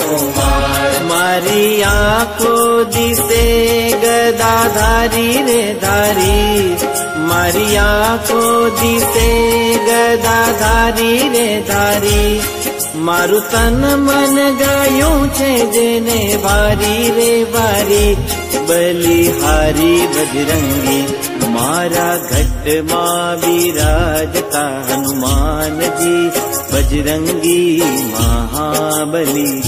मा मारिया को दिसे गदाधारी रे धारी। गदा तन मन गायने वारि रे वारि બલિહારી બજરંગી मा विराजता हनुमान जी। બજરંગી મહાબલી